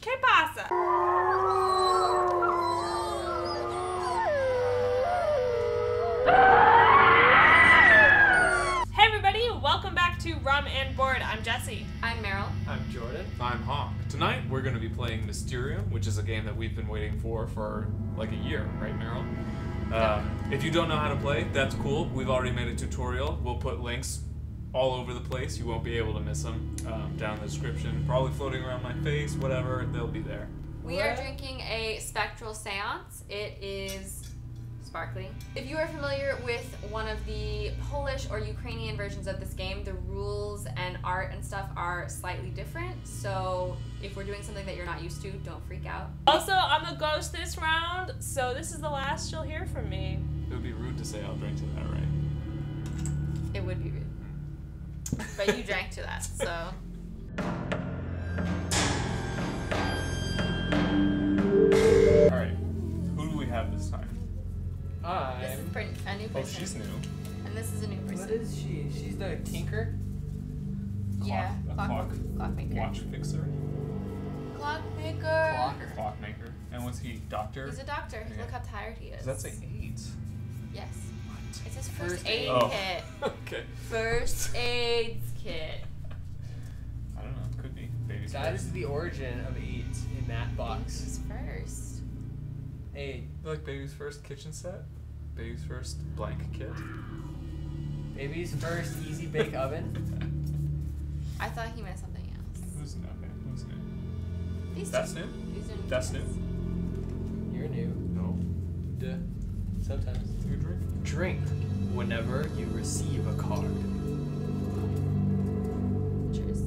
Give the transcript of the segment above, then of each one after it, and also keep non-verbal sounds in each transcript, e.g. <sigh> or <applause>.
¿Qué pasa? Hey everybody, welcome back to Rum and Board. I'm Jessi. I'm Meryl. I'm Jordan. I'm Hawk. Tonight we're going to be playing Mysterium, which is a game that we've been waiting for for like a year, right, Meryl? Um, if you don't know how to play, that's cool. We've already made a tutorial. We'll put links all over the place. You won't be able to miss them um, down in the description. Probably floating around my face, whatever. They'll be there. We are drinking a spectral seance. It is sparkling. If you are familiar with one of the Polish or Ukrainian versions of this game, the rules and art and stuff are slightly different. So if we're doing something that you're not used to, don't freak out. Also, I'm a ghost this round, so this is the last you'll hear from me. It would be rude to say I'll drink to that, right? It would be rude. But you drank to that, so. All right. Who do we have this time? This is I'm. a new person. Oh, she's new. And this is a new person. What is she? She's the tinker. Yeah, Clock- a clock, clock clockmaker. Watch fixer. Clockmaker. Clocker. Clockmaker. And was he doctor? He's a doctor. Yeah. Look how tired he is. Does that say eight? Yes. What? It's his first, First aid aid. Oh. kit. <laughs> okay. First aid kit. I don't know. Could be. Baby's That first. is the origin of eight in that box. He's first. Eight. Like baby's first kitchen set? Baby's first blank kit? Baby's first easy bake oven. <laughs> I thought he meant something else. Who's new? Okay, who's new? These That's two. new? These are That's new? You're new. No. Duh. Sometimes. You drink? Drink whenever you receive a card. Cheers.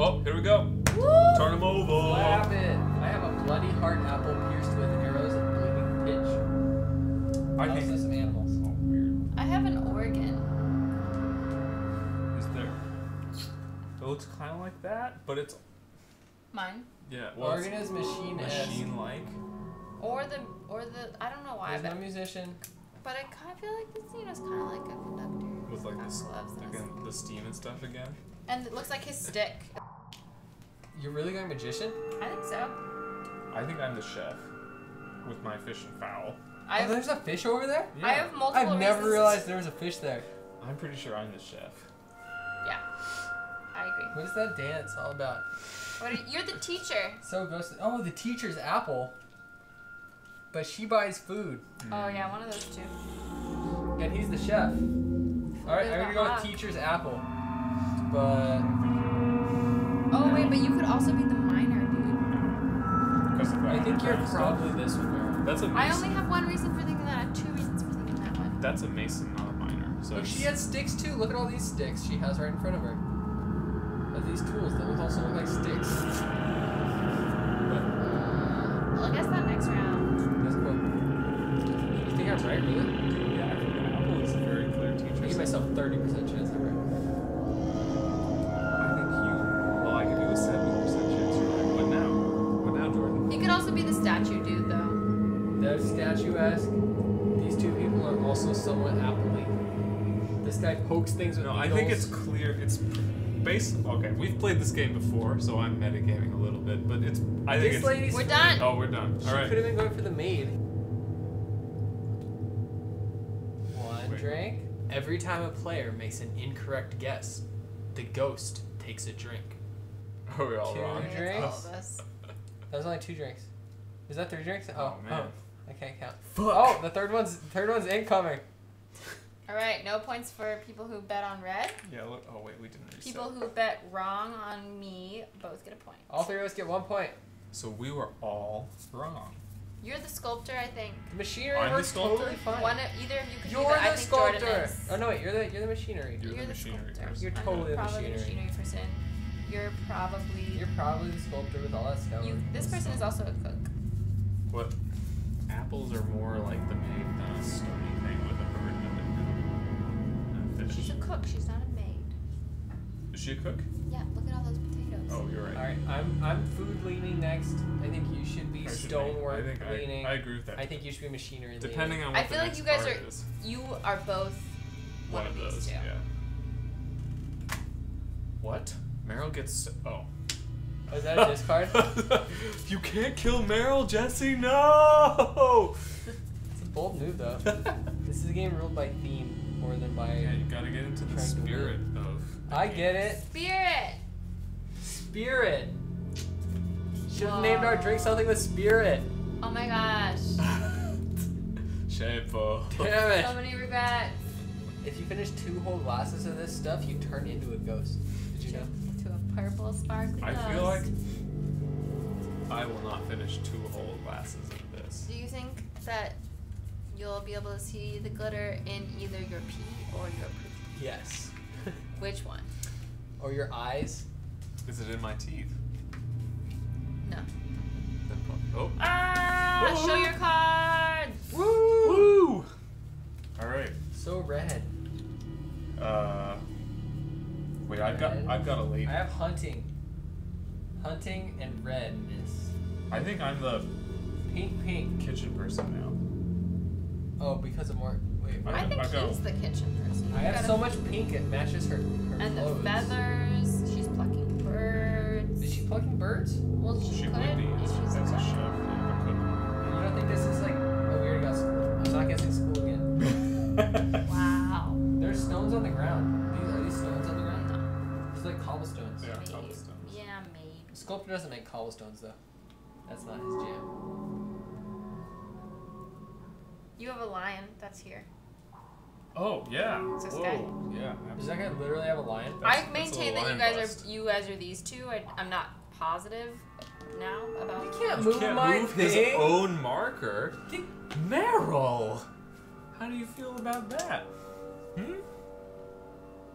Oh, here we go. Woo! Turn them over. Slap it. I have a bloody heart apple pierced with arrows and bleeding pitch. I Also think. some animals. Oh, weird. I have an organ. Is there. It looks kind of like that, but it's. Mine. Yeah, well, Organ is machine machine like. Or the or the I don't know why, There's but, no musician. But I kind of feel like this you know is kind of like a conductor. With like Got this. gloves and Again, the steam and stuff again. And it looks like his stick. You're really going magician? I think so. I think I'm the chef. With my fish and fowl. I oh, there's a fish over there? I have multiple I've never reasons- realized there was a fish there. I'm pretty sure I'm the chef. Yeah. I agree. What is that dance all about? What are, you're the teacher. So ghosted. Oh, the teacher's apple. But she buys food, Oh yeah, one of those two. and he's the chef. All right, What I'm gonna go about with teacher's apple. But Oh wait, but you could also be the miner, dude. Because I think you're stuff. probably this one. Meryl. That's a I mason. I only have one reason for thinking that. I have two reasons for thinking that one. That's a mason, not a miner. So Look, she has sticks too. Look at all these sticks she has right in front of her. Has these tools that look also look like sticks. But Uh, well, I guess that next round. Right, really? Yeah, I think Apple is a very clear teacher. I give myself 30% chance I'm right. I think you. Well, I give you a seventy percent chance you're right. What now? What now, Jordan? He could also be the statue dude, though. They're statuesque. These two people are also somewhat appley. This guy pokes things with No, I think it's clear. It's based. Okay, we've played this game before, so I'm metagaming a little bit, but it's. I think This it's. lady's We're done. Oh, we're done. She All right. could have been going for the maid. One Wait. drink. Every time a player makes an incorrect guess, the ghost takes a drink. <laughs> Are we all Two. wrong? It's drinks? all of <laughs> us. That was only two drinks. Is that three drinks? Oh, oh, oh man. I can't count. Oh, the third one's third one's incoming. <laughs> All right, no points for people who bet on red. Yeah. Look. Oh wait, we didn't reset. People who bet wrong on me both get a point. All three of us get one point. So we were all wrong. You're the sculptor, I think. The machinery I'm the works sculptor? totally fine. One, of, either of you could you're do that. I the think Jordan sculptor. is. Oh no, wait, you're the you're the machinery. You're, You're the the machinery person. You're I'm totally the probably machinery. the machinery person. You're probably. You're probably the sculptor with all that stone. you, this person is also a cook. What? Apples are more like the maid than a stony thing with a bird in a, and. She's a cook. She's not a maid. Is she a cook? Yeah, look at all those potatoes. Oh, you're right. All right, I'm I'm food leaning next. I think you should be I should stonework make- I think I- leaning. I, agree with that. I think you should be machinery leaning. Depending on what I the feel like next you guys card are- is. You are both one of these those. two. Yeah. What? Meryl gets. Oh. oh. Is that a discard? <laughs> you can't kill Meryl, Jessi. No. It's a bold move though. <laughs> this is a game ruled by theme more than by. Yeah, you gotta get into the Trying to spirit of. the I game. get it. Spirit. Spirit. Should have named our drink something with spirit. Oh my gosh. <laughs> Shameful. Damn it. So many regrets. If you finish two whole glasses of this stuff, you turn into a ghost. Did you know? To a purple sparkly I ghost. feel like I will not finish two whole glasses of this. Do you think that you'll be able to see the glitter in either your pee or your poop? Yes. <laughs> Which one? or your eyes. Is it in my teeth? No. Then pro- Ah! Oh. Show your cards. Woo! Woo! All right. So red. Uh. Wait, I've got I've got a lady. I have hunting. Hunting and redness. I think I'm the Pink, pink. kitchen person now. Oh, because of more. Wait, I? I think I he's the kitchen person. I You have so much pink it matches her, her And the clothes. feathers. She's plucking birds. Is she plucking birds? Well, she, She could would be. if she's That's a cook. chef. Yeah, You don't think this is like a weird already school? I'm not guessing school again. <laughs> Wow. There's stones on the ground. These are these stones on the ground? It's like cobblestones. Yeah, Maybe. cobblestones. Yeah, maybe. Sculptor doesn't make cobblestones though. That's not his jam. You have a lion that's here. Oh yeah. It's this Whoa. guy. Yeah. Does that guy literally have a lion? That's- I maintain that you guys bust. are you guys are these two. I, I'm not positive now about. You can't You move can't my move thing. his own marker. Meryl. How do you feel about that? Hmm?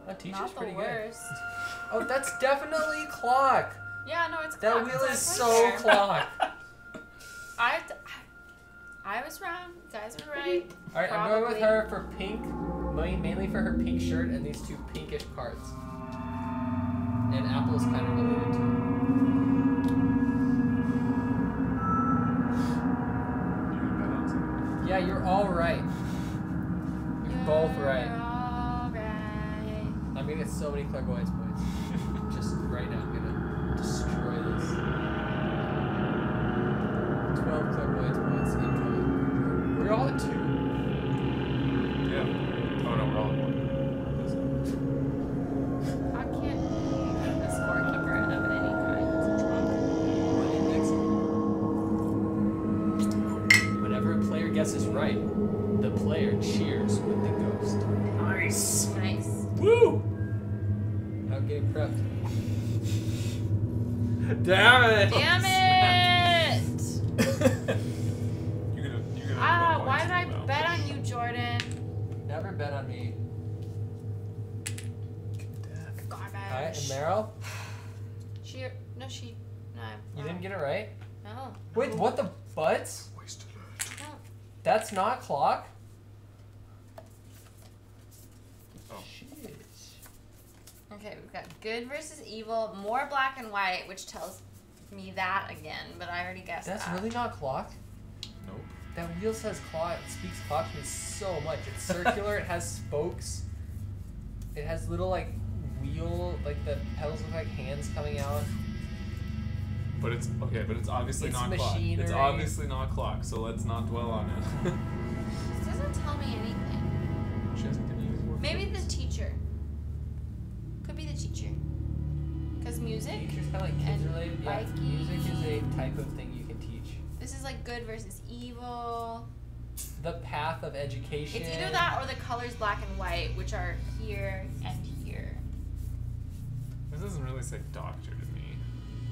My teacher's Not the pretty good. <laughs> Oh, that's definitely clock. Yeah, no, it's That clock. wheel It's is so there. clock. <laughs> <laughs> I, I was wrong. You guys were right. All right, I'm going with her for pink, ma- mainly for her pink shirt and these two pinkish cards. And Apple is kind of related to it. Yeah, you're all right. You're both right. Alright. I'm gonna get so many clairvoyance points. <laughs> Just right now, I'm gonna destroy this. Nice. Nice. Woo! I'm getting prepped. Damn it! Damn it! <laughs> you gonna you gonna Ah, why did I in now. bet on you, Jordan? Never bet on me. Garbage. Alright, and Meryl, She, no, she, no. you didn't get it right? No. Wait, what the butts? Wasted it. No. That's not clock? Oh. Shit. Okay, we've got good versus evil, more black and white, which tells me that again, but I already guessed That's that. really not clock? Nope. That wheel says clock. It speaks clock to me so much. It's circular. it has spokes. It has little like wheel, like the pedals look like hands coming out. But it's okay. But it's obviously It's not clock. It's machinery. obviously not clock. So let's not dwell on it. <laughs> This doesn't tell me anything. she hasn't given you more Maybe the Because music, Teachers kind of like kids related. Yeah, music is a type of thing you can teach. this is like good versus evil. The path of education. It's either that or the colors black and white, which are here and here. This doesn't really say doctor to me.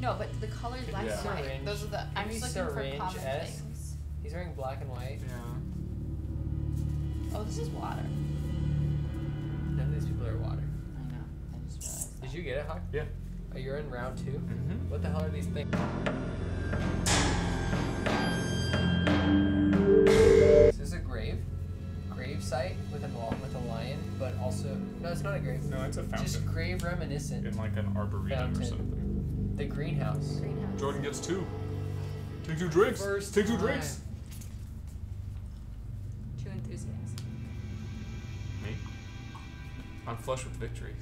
No, but the colors black Yeah. and white. Syringe. Those are the. I'm just looking for common things. He's wearing black and white. Yeah. Oh, this is water. None of these people are water. I know. I just realized. Did you get it, Hawk? Yeah. Oh, you're in round two. Mm-hmm. What the hell are these things? This is a grave. Grave site with a with a lion, but also no, it's not a grave. No, it's a fountain. Just grave reminiscent. in like an arboretum Fountain. or something. The greenhouse. Greenhouse. Jordan gets two. Take two drinks. First Take two time. drinks. Two enthusiasts. Me. I'm flush with victory.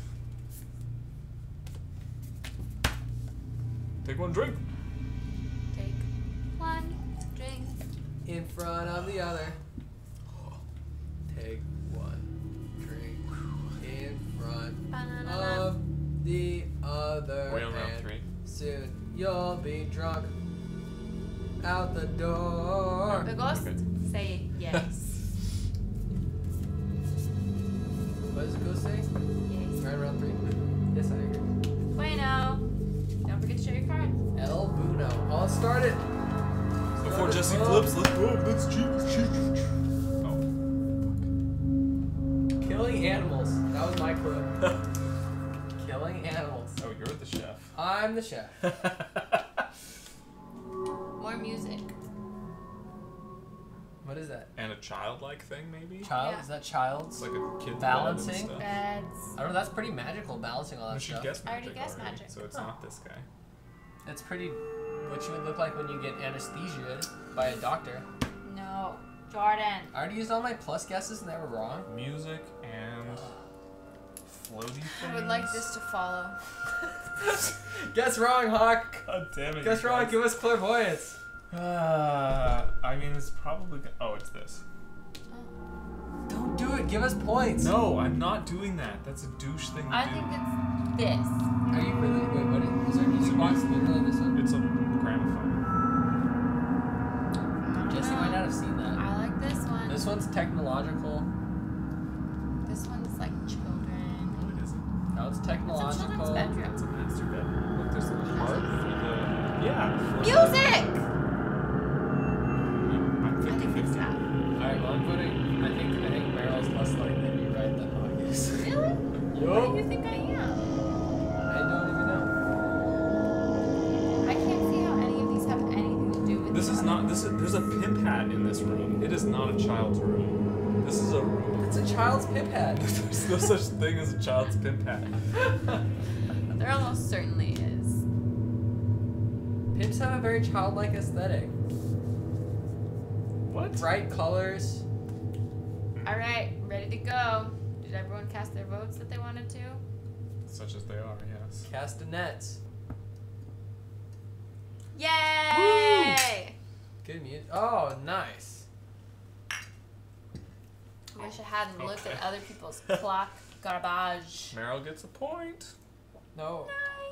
Take one drink. Take one drink. In front of the other. Take one drink in front of the other. We're on round and three. Soon you'll be drunk out the door. The ghost Okay. say yes. Let's go. Let's cheat. Let's cheat. Oh. Killing animals. That was my clue. <laughs> Killing animals. oh, you're the chef. I'm the chef. <laughs> More music. What is that? and a childlike thing, maybe? Child? Yeah. Is that child's? It's like a kid's Balancing? bed and stuff. Beds. I don't know. That's pretty magical, balancing all that she stuff. guessed I already guessed already, magic. So it's Huh. not this guy. It's pretty. What you would look like when you get anesthesia by a doctor. No. Jordan. I already used all my plus guesses and they were wrong. Music and floaty things. I would like this to follow. <laughs> Guess wrong, Hawk. God damn it. Guess wrong. guys. Give us clairvoyance. Uh, I mean, it's probably. go- Oh, it's this. Don't do it. Give us points. No, I'm not doing that. That's a douche thing to I do. think it's this. Are you really? Wait, what is, is there a music box literally this one? It's a gramophone. Jessi might have seen that. I like this one. This one's technological. This one's like children. No, it isn't. No, it's It's a children's technological. bedroom. It's a master bedroom. Look, there's a heart for the. Yeah. Music! The, I'm I 50 think it's 50. that. Alright, well, I'm voting. I think I think Meryl's less likely to be right than August. is. Really? <laughs> What do you think I am? Not. This is. There's a pimp hat in this room. It is not a child's room. This is a room. It's a child's pip hat. <laughs> There's no such thing as a child's pimp hat. <laughs> There almost certainly is. Pimps have a very childlike aesthetic. What? Bright colors. Alright, ready to go. Did everyone cast their votes that they wanted to? Such as they are, yes. Cast a Castanets. Yay! Good music. Oh, nice. I wish I hadn't looked at other people's <laughs> clock garbage. Meryl gets a point. No.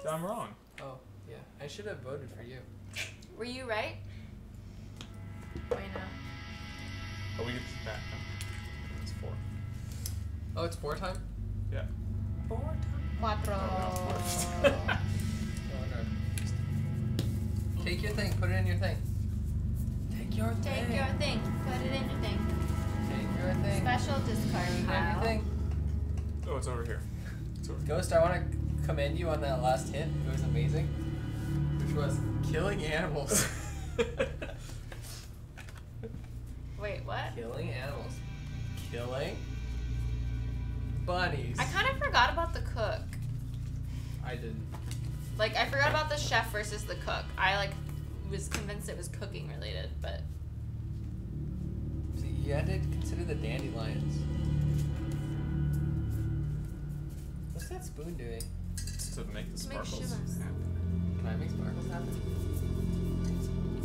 Nice. I'm wrong. Oh, yeah. I should have voted for you. Were you right? Wait, no. Oh, we get this back. now. It's four. Oh, it's four time? Yeah. Cuatro. Oh, <laughs> oh, no. Take your thing. Put it in your thing. Take your thing. Take your thing. Put it in your thing. Take your thing. Special discard Put it in your pile. thing. Oh, it's over here. It's over here. Ghost, I want to commend you on that last hit. It was amazing. Which was killing animals. <laughs> Wait, what? killing animals. Killing bunnies. I kind of forgot about the cook. I didn't. Like, I forgot about the chef versus the cook. I, like, was convinced it was cooking related, but See, you had to consider the dandelions. What's that spoon doing? It's to make the To make sparkles happen. Can I make sparkles happen?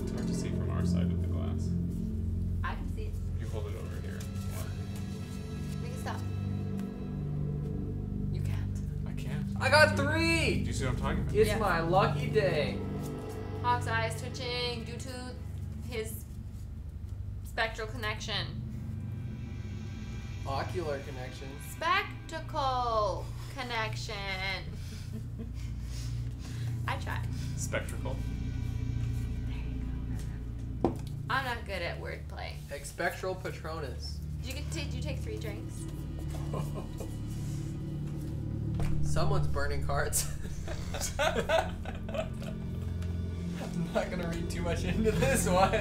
It's hard to see from our side of the glass. I can see it. You hold it over here. Make it stop. You can't. I can't. I got three! Do you see what I'm talking about? It's Yeah. my lucky day. Hawk's eyes twitching due to his spectral connection. Ocular connection. Spectacle connection. I tried. Spectacle. I'm not good at wordplay. Expectral Patronus. Did you get did you take three drinks? <laughs> Someone's burning cards. <laughs> <laughs> I'm not gonna read too much into this one.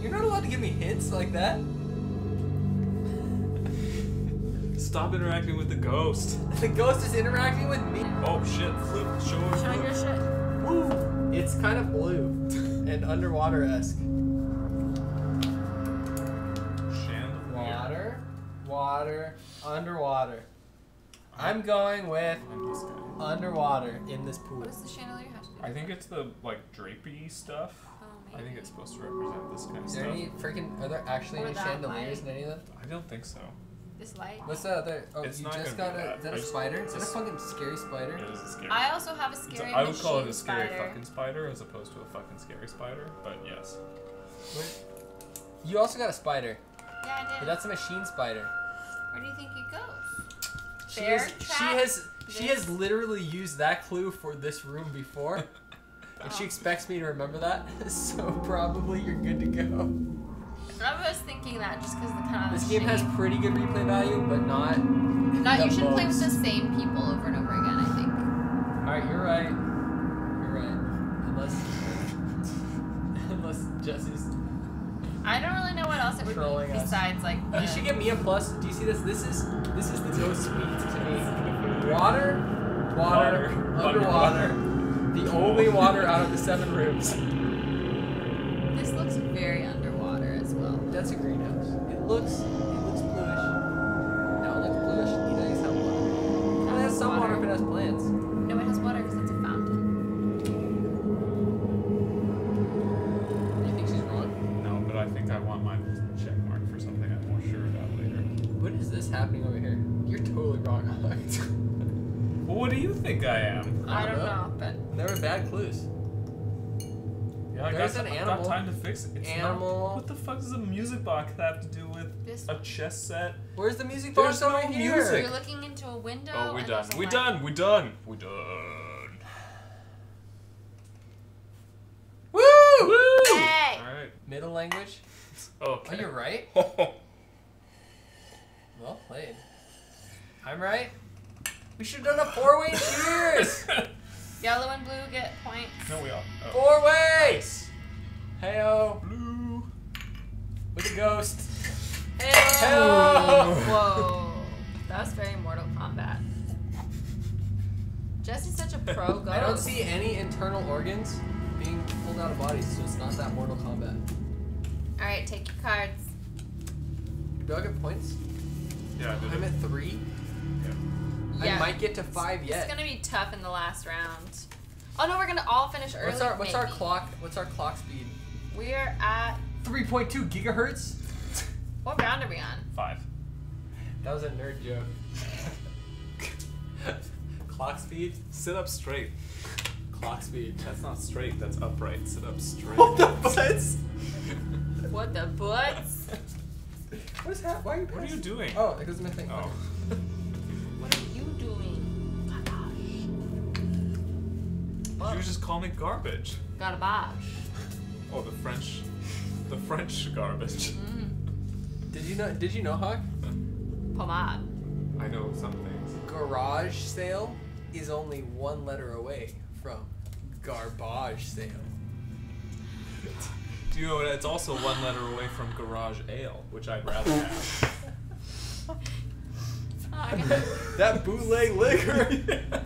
You're not allowed to give me hints like that. Stop interacting with the ghost. The ghost is interacting with me. Oh shit! Flip. Show her. Show flip. your shit. Woo! It's kind of blue and underwater esque. Chandelier. Water, water, underwater. I'm going with And this guy. underwater in this pool. What does the chandelier have to do? I think it's the like drapey stuff. Oh, I think it's supposed to represent this kind of Is there stuff. any freaking? Are there actually Or any that chandeliers light. in any of them? I don't think so. this light. What's that other? Oh, It's you just got a. that. Is that I a just- spider? Is that a fucking scary spider? It is a scary. I also have a It's a- scary I would call it a scary spider. fucking spider as opposed to a fucking scary spider, but yes. What? You also got a spider, Yeah, I but did. that's a machine spider. Where do you think it goes? She Bear has, she has she has literally used that clue for this room before, <laughs> and she expects me to remember that. <laughs> So probably you're good to go. I was thinking that just because the kind of This the game has pretty good replay value, but not. Not you the should play with the same people over and over again. I think. All right, you're right. You're right. Unless <laughs> unless Jessi's. I don't really Trolling be us. besides like. You should give me a plus. Do you see this? This is this is the go sweet to me. Water, water, Water, underwater. The only water out of the seven rooms. This looks very underwater as well. That's a greenhouse. It looks there were bad clues. Yeah, I There's got, an I animal. got time to fix it. It's Animal. Not, what the fuck does a music box have to do with this. a chess set? Where's the music There's box over no here? music. You're looking into a window. Oh, we and done. there's a We light. done. We're done. We're done. <sighs> Woo! Hey! All right. Middle language. Okay. Oh, you're right. right. <laughs> Well played. I'm right. We should have done a four-way cheers. <laughs> Yellow and blue get points. no, we all. Oh. Four ways! Nice. Heyo. Blue. With a ghost. Hey! Heyo. <laughs> Whoa. That was very Mortal Kombat. Jessi's such a pro ghost. <laughs> I don't see any internal organs being pulled out of bodies, so it's not that Mortal Kombat. Alright, take your cards. Do I get points? Yeah, I did I'm at three. Yeah. I might get to five It's yet. It's gonna be tough in the last round. Oh no, we're gonna all finish early. What's our what's our clock? What's our clock speed? We are at. 3.2 gigahertz. What round are we on? Five. That was a nerd joke. <laughs> clock speed. Sit up straight. Clock speed. That's not straight. That's upright. Sit up straight. What the <laughs> butts? What the butts? What is that? Why are you? What are you doing? Oh, it goes in my thing. Oh. <laughs> You just call me garbage. Got a bosh. Oh, the French, the French garbage. <laughs> Mm. Did you know? Did you know, Hawk? Pomade. I know some things. Garage sale is only one letter away from garbage sale. Do you know what? It's also one letter away from garage ale, which I'd rather have. <laughs> <laughs> That bootleg liquor.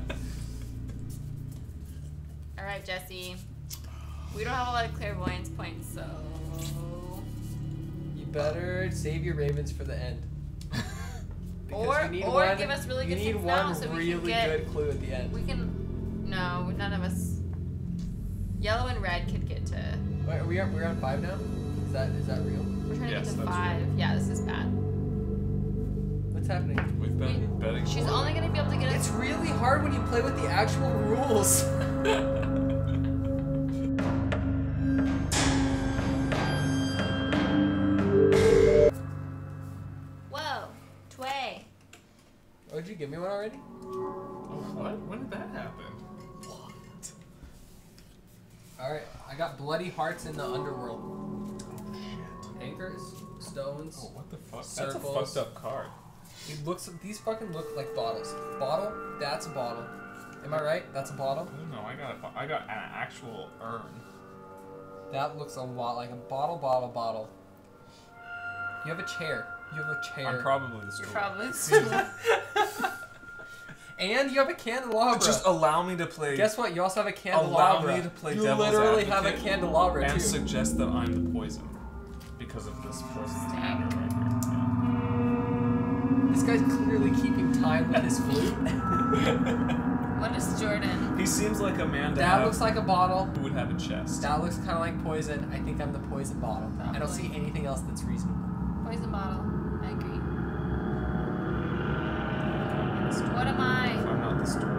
All right, Jessi. We don't have a lot of clairvoyance points, so. you better save your ravens for the end. <laughs> Or- or one, give us really good need hints now so we can really get- good clue at the end. We can. No, none of us. Yellow and red could get to. Wait, are we on, we're on five now? Is that is that real? We're trying Yes, to get to that's five. Yeah, this is bad. What's happening? We've been betting. She's only gonna be able to get It's really hard when you play with the actual rules. <laughs> give me one already? Oh, what? When did that happen? What? All right, I got bloody hearts in the underworld. Oh shit. Anchors, stones. Oh, what the fuck? Circles. That's a fucked up card. It looks. These fucking look like bottles. Bottle. That's a bottle. Am I right? That's a bottle. No. I got a, I got an actual urn. That looks a lot like a bottle, bottle, bottle. You have a chair. You have a chair. I'm probably the You're stool. probably. <laughs> and you have a candelabra. Just allow me to play. Guess what? You also have a candelabra. Allow me to play you devil's literally have a advocate candelabra and too. suggest that I'm the poison because of this poison matter right here. This guy's clearly keeping time with his flute. <laughs> What is Jordan? he seems like a man that have, looks like a bottle. who would have a chest. That looks kind of like poison. I think I'm the poison bottle. I don't see anything else that's reasonable. Poison bottle. I agree. What am I? If I'm not the story.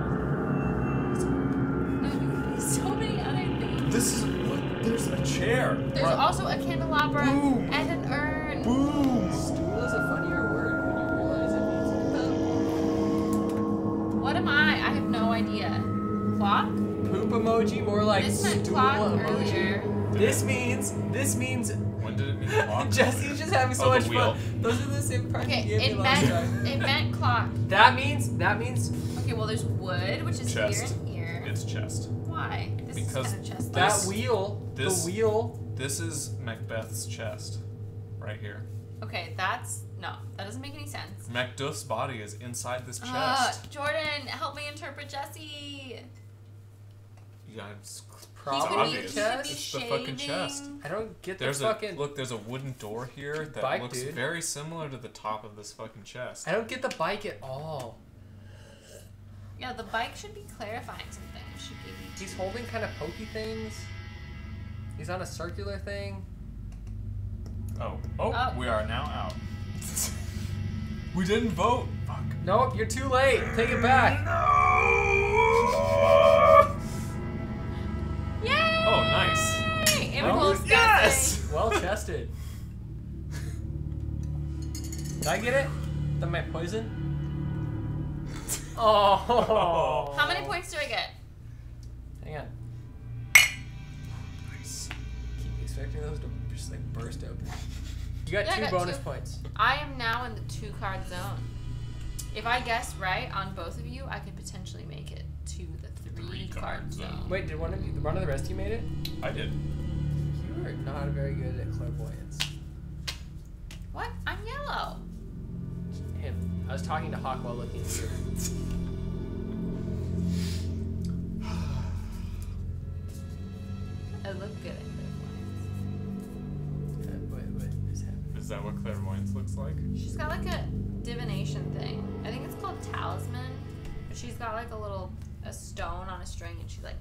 No, you so many other things. This is look. There's a chair. There's Right. also a candelabra Boom. and an urn. boom. Stool is a funnier word when you realize it means What am I? I have no idea. Clock? poop emoji, more like this stool clock emoji. earlier. This means this means When did it mean <laughs> clock? Jessi's just having so Oh, much wheel. fun. Those are the same parts Okay, you gave it me last meant time. it meant clock. <laughs> That means that means Okay, well there's wood, which is Chest. here and here. It's chest. Why? This Because is kind of chest. that This- wheel. this- the wheel. This is Macbeth's chest, right here. Okay, that's no, that doesn't make any sense. Macduff's body is inside this Uh, chest. Jordan, help me interpret Jessi. yeah, it's, Probably he it's could the obvious. chest. It's the fucking chest. I don't get the There's a fucking. look. There's a wooden door here that Bike, looks dude. very similar to the top of this fucking chest. I don't get the bike at all. Yeah, the bike should be clarifying something. It should give He's holding kind of pokey things. He's on a circular thing. Oh, oh, Oh. we are now out. <laughs> we didn't vote. Fuck. Nope, you're too late. Take it back. No. And Well, we're yes! Well chested. Did I get it? The my poison? Oh. How many points do I get? Hang on. Nice. Keep expecting those to just like burst open. You got Yeah, two got bonus two. points. I am now in the two card zone. If I guess right on both of you, I could potentially make it to the three, Three card card zone. zone. Wait, did one of you, one of the rest of you made it? I did. You are not very good at clairvoyance. What? I'm yellow. Him. I was talking to Hawk while looking at you. <sighs> I look good at clairvoyance. Uh, Wait, what is happening? Is that what clairvoyance looks like? She's got like a divination thing. I think it's called talisman. But she's got like a little a stone on a string, and she's like,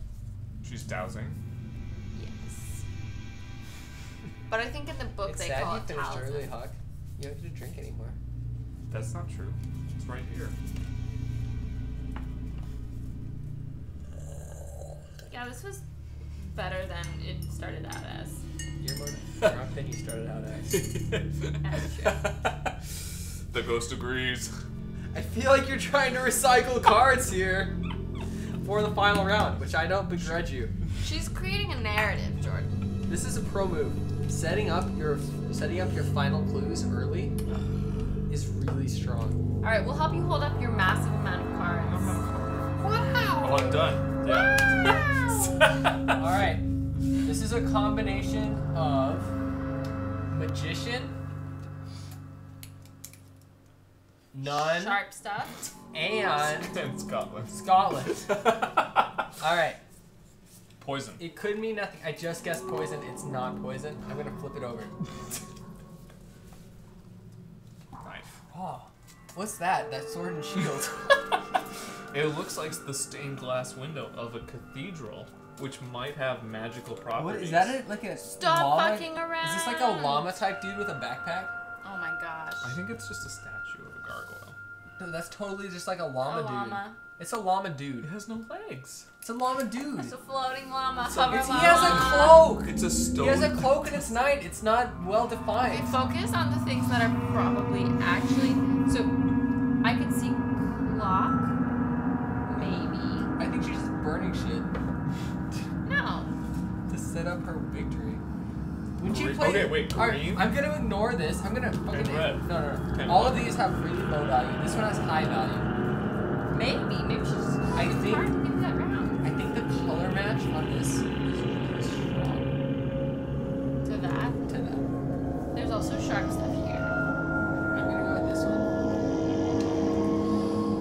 She's dowsing. But I think in the book It's they sad call you it finished talisman. early, Hawk. You don't get to drink anymore. That's not true. It's right here. Yeah, this was better than it started out as. You're more <laughs> drunk than you started out as. <laughs> the ghost agrees. I feel like you're trying to recycle cards here for the final round, which I don't begrudge you. She's creating a narrative, Jordan. This is a pro move. Setting up your setting up your final clues early is really strong. All right, we'll help you hold up your massive amount of cards. Wow. Oh, I'm done. Yeah. <laughs> All right. <laughs> This is a combination of magician, nun, Sharp stuff. and <laughs> Scotland. Scotland. All right. Poison. It could mean nothing. I just guessed poison. It's not poison. I'm gonna flip it over. <laughs> Knife. Oh, what's that? That sword and shield. <laughs> <laughs> It looks like the stained glass window of a cathedral, which might have magical properties. what is that? A, like a Stop llama? fucking around. Is this like a llama type dude with a backpack? Oh my gosh. I think it's just a statue of a gargoyle. No, that's totally just like a llama a dude. Llama. It's a llama dude. It has no legs. It's a llama dude. It's a floating llama. It's a- hover It's, he has a cloak. It's a stone. He has a cloak and it's night. It's not well Okay, defined. focus on the things that are probably actually. So, I could see clock. Maybe. I think she's just burning shit No. to set up her victory. When she Green- plays, okay, wait, Alright, green? I'm gonna ignore this. I'm gonna fucking red. no, no, no. And All black. of these have really low value. This one has high value. Maybe. Maybe she's. I it's think- hard to give that round I think the color match on this is really strong to that. to that. There's also sharp stuff here. I'm gonna go with this one.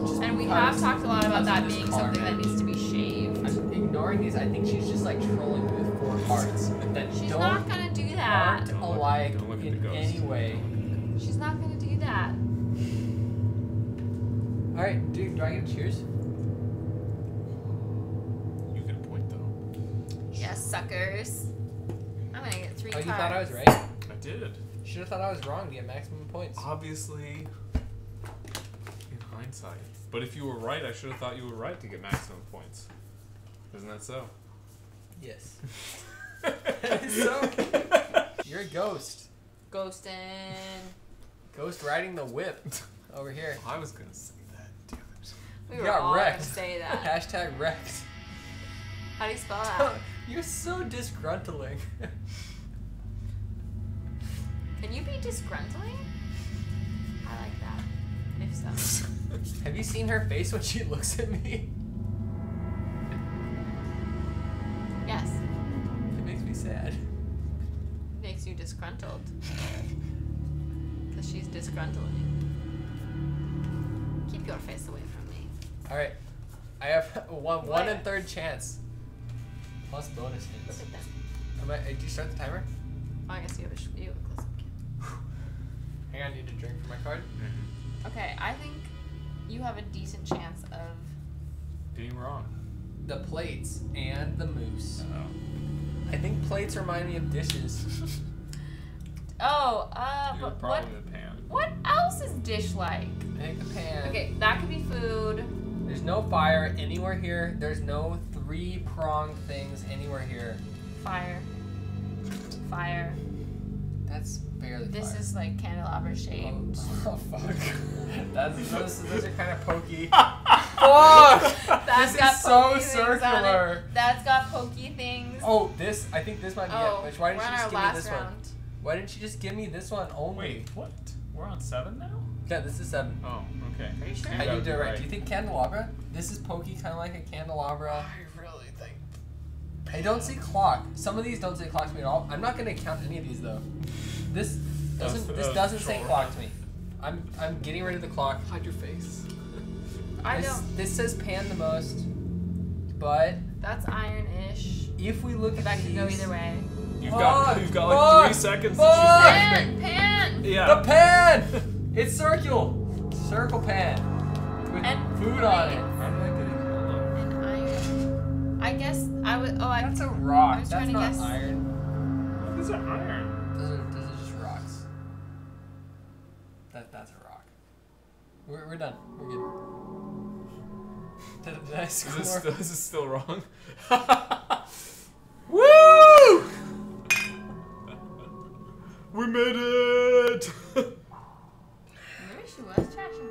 Just And we have talked a lot about that being color something that needs to be shaved. I'm ignoring these. I think she's just like trolling me with four hearts. But that She's don't not gonna do that. aren't Don't look- alike don't look at in the ghost. any way. She's not gonna do that. All right, dude. Do I get a cheers? You get a point though. Yes, suckers. I'm gonna get three Oh, cards. you thought I was right? I did. Should have thought I was wrong to get maximum points. Obviously, in hindsight. But if you were right, I should have thought you were right to get maximum points. Isn't that so? Yes. <laughs> so. You're a ghost. Ghosting. Ghost riding the whip over here. <laughs> I was gonna say that. Damn it. We You were got all wrecked. gonna say <laughs> that. Hashtag wrecked. How do you spell that? You're so disgruntling. <laughs> Can you be disgruntling? I like that. If so. <laughs> Have you seen her face when she looks at me? Yes. It makes me sad. It Makes you disgruntled. Because she's disgruntling. Keep your face away from me. All right, I have <laughs> one one and third chance. Plus bonus Look hits. Am I, do you start the timer? Oh, I guess you have a, sh- you have a close up cam. Hang on, I need to drink for my card. Okay, I think you have a decent chance of. Being wrong. The plates and the moose. Oh. I think plates remind me of dishes. <laughs> Oh, uh, You're but what? the pan. What else is dish like? I think the pan. Okay, that could be food. There's no fire anywhere here. There's no three pronged things anywhere here. Fire. Fire. That's barely This fire. is like candelabra shaped. Oh, <laughs> oh fuck. That's <laughs> those, those are kind of pokey. <laughs> fuck! That's this got is so pokey things on it. circular. That's got pokey things. Oh, this I think this might be Oh, it. Which why didn't we're you just give me this round. one? Why didn't you just give me this one only? Wait, what? We're on seven now? Yeah, this is seven. Oh, okay. Are you sure? You I gotta need to be right. Do you think candelabra? This is pokey, kind of like a candelabra. I really think. I don't see clock. Some of these don't say clock to me at all. I'm not gonna count any of these though. This doesn't. That's- This doesn't say clock to me. I'm I'm getting rid of the clock. Hide your face. I this, don't. This says pan the most, but That's iron-ish. if we look at That could go either way. You've got you've got like three seconds fuck. to choose Pan! Pan! The pan. It's circle. <laughs> Circle pan. With And food on it. plates. How I get it? Hold on. Iron. I guess I would. Oh, I. That's a rock. I was That's trying to not guess- iron. These are iron. Those are, those are just rocks. That that's a rock. We're, we're done. We're good. Did, did I Is score? this, still, is this still wrong? <laughs> Woo! <laughs> we made it! <laughs> Maybe was trashing.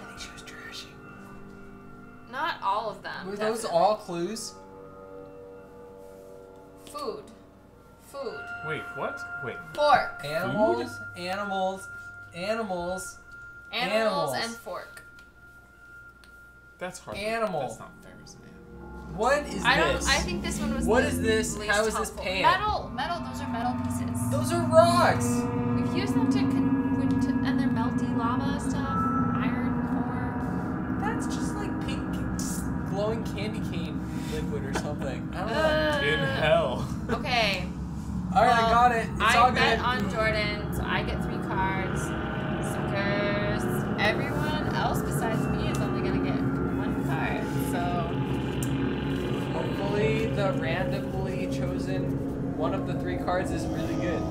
I think she was trashy. Not all of them. Were those definitely. all clues? Food. Food. Wait, what? Wait. Fork. Animals, animals, animals, Animals, Animals. and fork. That's hard. Animal. That's not fair, isn't it? What is I don't. this? I think this one was. What the is this? least How is this helpful. pan? Metal. Metal. Those are metal pieces. Those are rocks. We've used them to, Uh, In hell. Okay. all right, I got it. It's I all bet good. on Jordan, so I get three cards. Suckers. Everyone else besides me is only gonna get one card. So Hopefully, the randomly chosen one of the three cards is really good.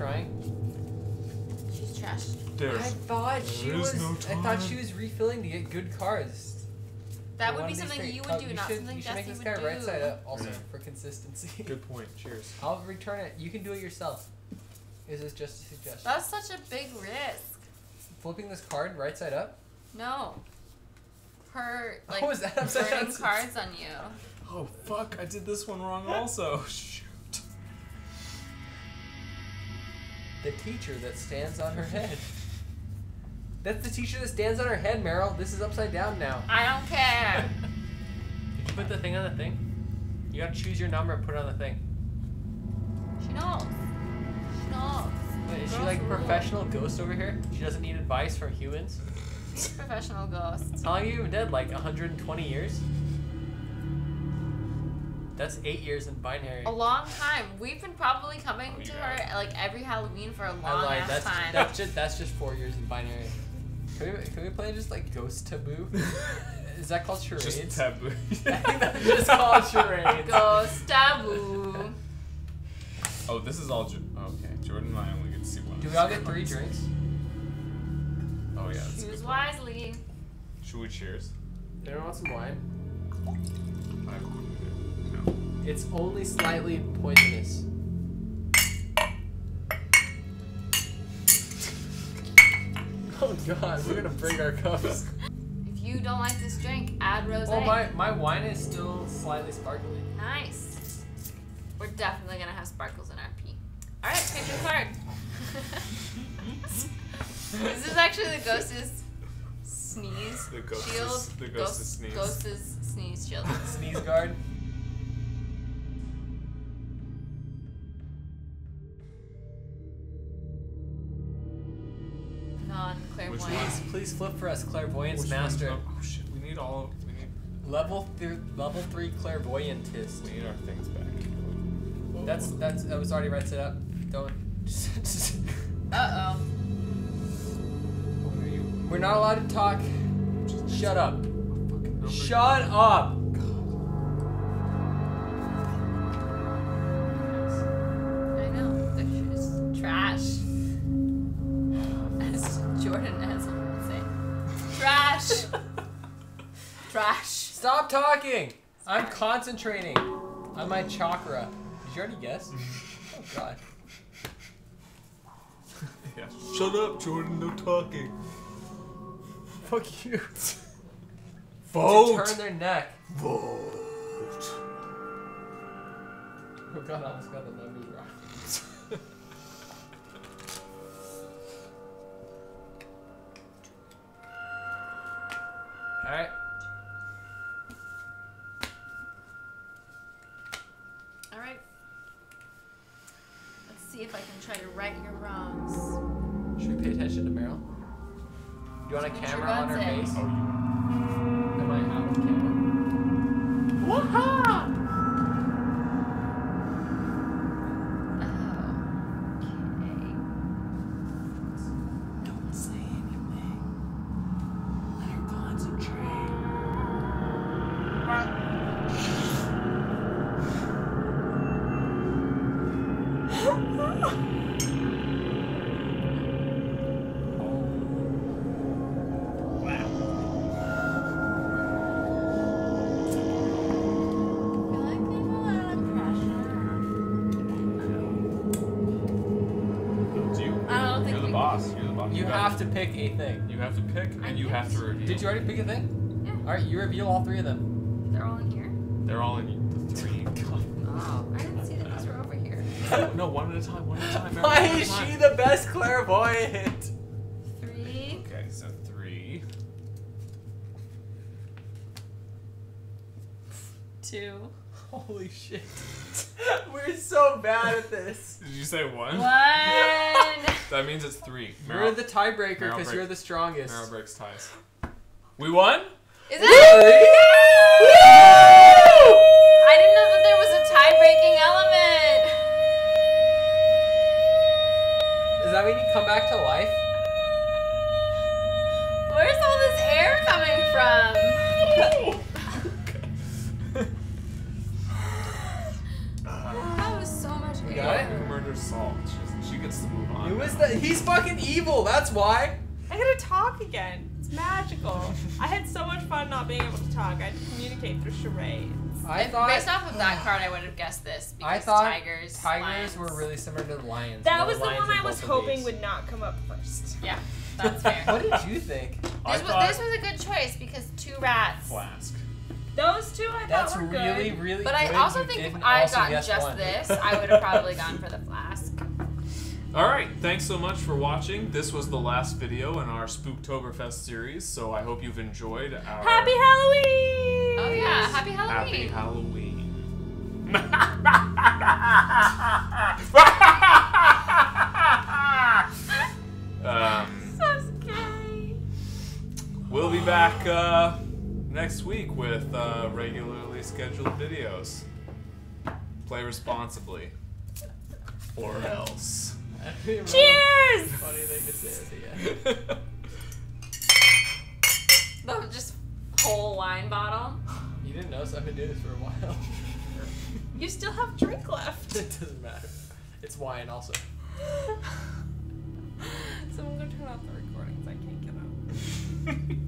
Are you retrying? She's trash. There's. I thought she was. no I thought she was refilling to get good cards. That For would be something you would Oh, do, not should, something You should make this would guy do. right side up also Yeah. for consistency. <laughs> Good point. Cheers. <laughs> I'll return it. You can do it yourself. Is this is just a suggestion. That's such a big risk. Flipping this card right side up. No. Her <laughs> like How is that upside burning down? cards on you. Oh fuck! I did this one wrong also. Shoot. The teacher that stands on her head. That's the teacher that stands on her head, Meryl. This is upside down now. I don't care. <laughs> Did you put the thing on the thing? You gotta choose your number and put it on the thing. She knows. She knows. Wait, is she like a rule. professional ghost over here? She doesn't need advice from humans? She's a professional ghost. How long have you been dead? Like 120 years? That's eight years in binary. A long time. We've been probably coming Oh, to got her like every Halloween for a long lied. ass That's time. that's just that's just four years in binary. Can we, can we play just like ghost taboo? <laughs> Is that called charades? Just taboo. <laughs> I think that's just called charades. Ghost taboo. Oh, this is all. Jo- oh, okay, Jordan and I only get to see one. Do we all get three drinks? Oh yeah. That's a Choose good wisely. Should we cheers? Anyone want some wine? I no. It's only slightly poisonous. <laughs> Oh god, we're gonna break our cups. If you don't like this drink, add rose. Well, my, my wine is still slightly sparkly. Nice. We're definitely gonna have sparkles in our pee. All right, pick your card. <laughs> this is actually the ghost's sneeze The ghost's- shield. the ghost's sneeze. Ghost's sneeze shield. Sneeze guard. Please, flip for us, clairvoyance Which master. Oh shit, we need all. We need. Level three, level three clairvoyantist. We need our things back. That's that's that was already right set up. Don't. <laughs> Uh oh. What are you? We're not allowed to talk. Shut up. Shut up. Stop talking. I'm concentrating on my chakra. Did you already guess? <laughs> Oh god. Yeah. Shut up, Jordan. No talking. Fuck you. Vote. To turn their neck. Vote. Oh god, I almost got the numbers wrong. <laughs> Alright. See if I can try to right your wrongs. Should we pay attention to Meryl? Do you want a camera on her guns face? Oh, pick a thing. You have to pick, I and you have to reveal. Did you already pick a thing? Yeah. Alright, you reveal all three of them. They're all in here. They're all in the three. <laughs> Oh, I didn't see that these were over here. no, <laughs> no, one at a time. One at a time. Meryl, Why one is time. she the best clairvoyant? Three. Okay, so three. Two. Holy shit. <laughs> We're so bad at this. Did you say one? One. That means it's three. You're the tiebreaker because you're the strongest. Meryl breaks ties. We won? Is it? I didn't know that there was a tie-breaking element. Does that mean you come back to life? Where's all this air coming from? <laughs> That was so much We air. got it? Who murdered Salt? She, she gets to move on. Who is that? He's fucking evil, that's why. I gotta talk again. It's magical. I had so much fun not being able to talk. I had to communicate through charades. I thought based off of that card, I would have guessed this because I thought tigers, tigers lions. were really similar to the lions. That was the lions one I was hoping would not come up first. Yeah, <laughs> that's fair. What did you think? I This was, thought this was a good choice because two rats. flask. Those two I That's thought were really, good. really But good. I also You think if I had gotten just one. this, <laughs> I would have probably gone for the flask. All right, thanks so much for watching. This was the last video in our Spooktoberfest series, so I hope you've enjoyed our Happy Halloween! Oh yeah, happy Halloween. Happy Halloween. <laughs> um, So scary. we'll be back uh, next week with uh, regularly scheduled videos. Play responsibly, or else. Cheers! Funny thing to say at the end. <laughs> The just whole wine bottle. You didn't notice I've been doing this for a while. You <laughs> still have drink left. it doesn't matter. It's wine also. <laughs> Someone go turn off the recordings. I can't get out.